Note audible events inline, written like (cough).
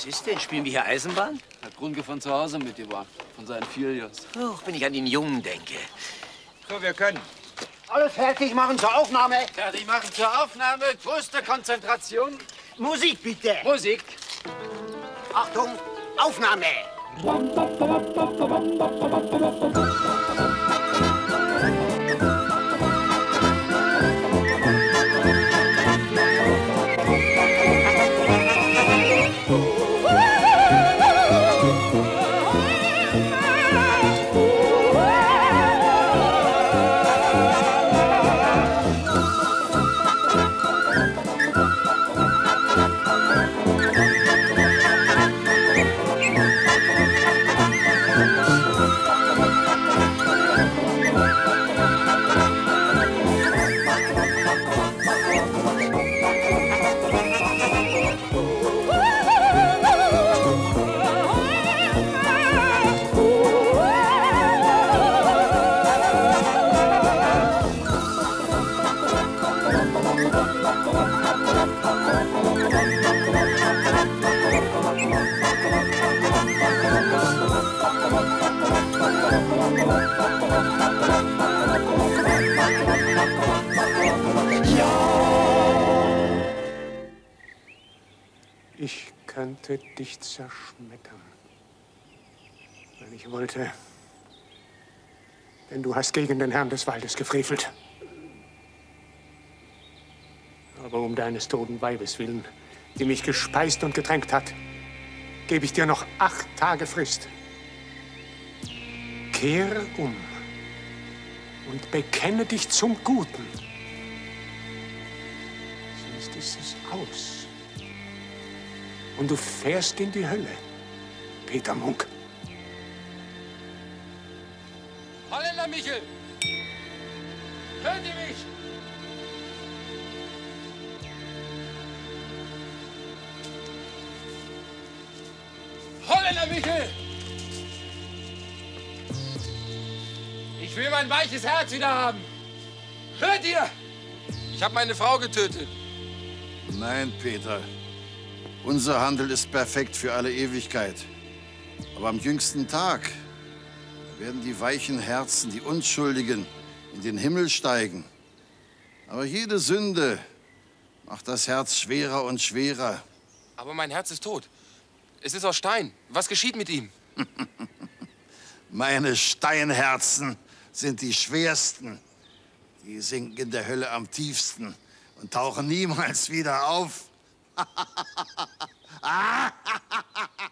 Was ist denn? Spielen wir hier Eisenbahn? Hat Grunke von zu Hause mitgebracht, von seinen Filios. Och, wenn ich an den Jungen denke. So, wir können. Alles fertig machen zur Aufnahme. Fertig machen zur Aufnahme. Größte Konzentration. Musik bitte. Musik. Achtung, Aufnahme. Ich könnte dich zerschmettern, wenn ich wollte. Denn du hast gegen den Herrn des Waldes gefrevelt. Aber um deines toten Weibes willen, die mich gespeist und getränkt hat, gebe ich dir noch acht Tage Frist. Kehre um und bekenne dich zum Guten. Sonst ist es aus. Und du fährst in die Hölle, Peter Munk. Holländer Michel! Hört ihr mich? Holländer Michel! Ich will mein weiches Herz wieder haben. Hört ihr? Ich habe meine Frau getötet. Nein, Peter. Unser Handel ist perfekt für alle Ewigkeit. Aber am jüngsten Tag werden die weichen Herzen, die Unschuldigen, in den Himmel steigen. Aber jede Sünde macht das Herz schwerer und schwerer. Aber mein Herz ist tot. Es ist aus Stein. Was geschieht mit ihm? (laughs) Meine Steinherzen sind die schwersten. Die sinken in der Hölle am tiefsten und tauchen niemals wieder auf. Ha ha ha ha ha!